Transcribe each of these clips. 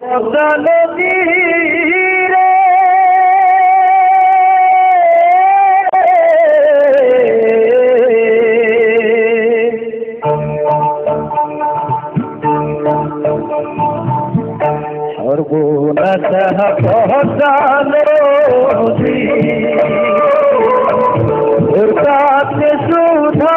সর্বনাশ পহচালো দুর্গাতে সুধা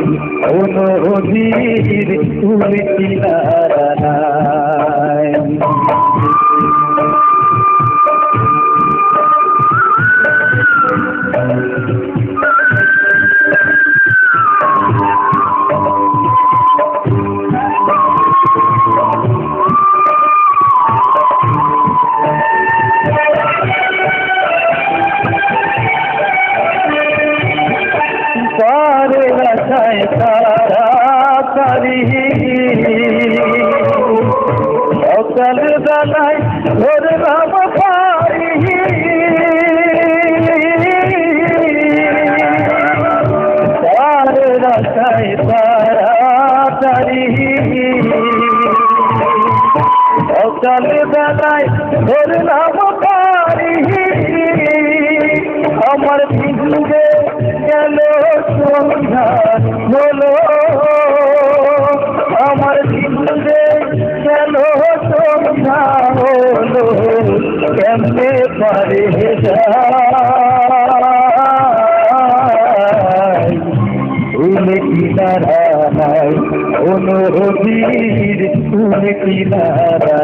उ वीर पूर प সকাল বেলায় ধরলাম পারি আমার ভিড়ে গেল সন্ধ্যা বলো আমার ভিড়ে গেল সন্ধ্যা पर उन की तर انہوں نے वीर कुल की धर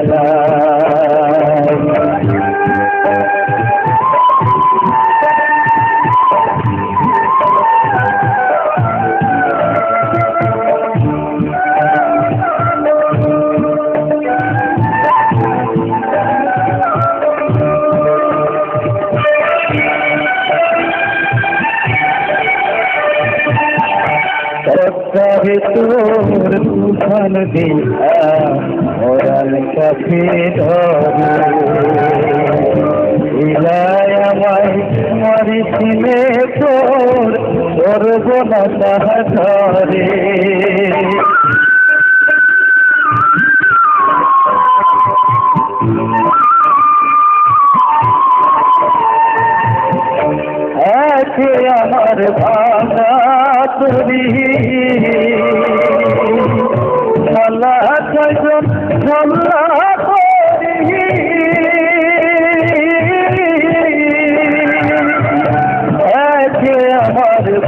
চোখে তোর তুফান দিয়া ওরাল কাছে ধরে আমায় মরিছিলে তোর সর্বনাশা ধরে আমার ভাই जमा अमर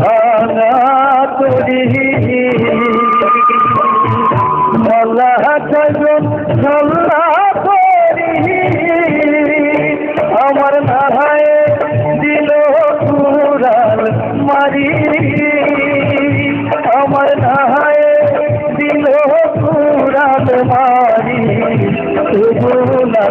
भा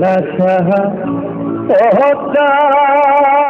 لَسَه اوه